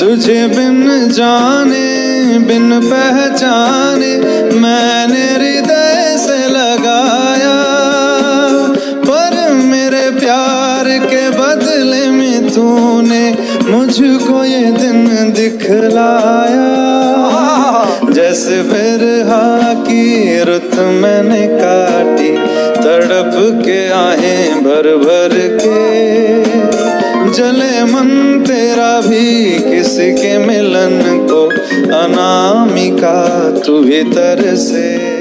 तुझे बिन जाने, बिन पहचाने मैंने हृदय से लगाया। पर मेरे प्यार के बदले में तूने मुझको ये दिन दिखलाया। जैसे फिर की रुत मैंने काटी, तड़प के आहें भर भर के। जले मन तेरा भी के मिलन को अनामिका तू भीतर से